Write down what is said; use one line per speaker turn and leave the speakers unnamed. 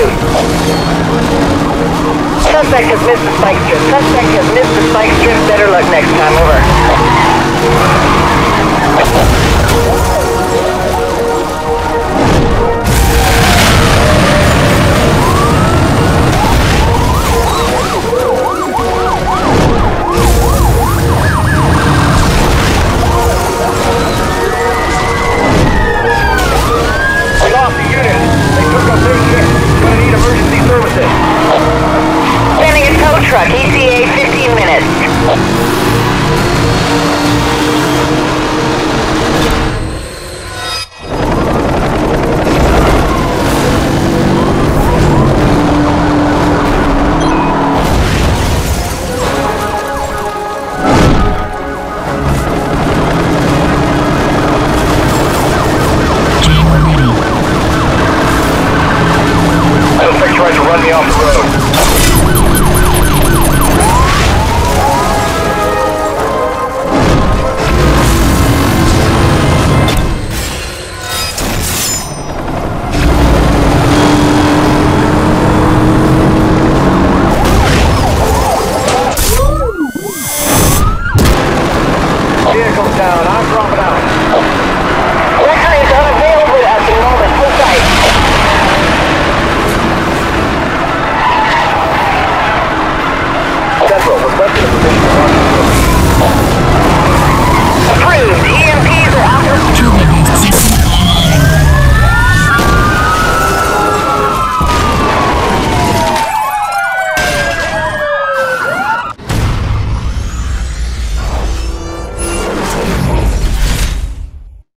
Suspect has missed the spike strip. Suspect has missed the spike strip. Better luck next time. Over. Truckee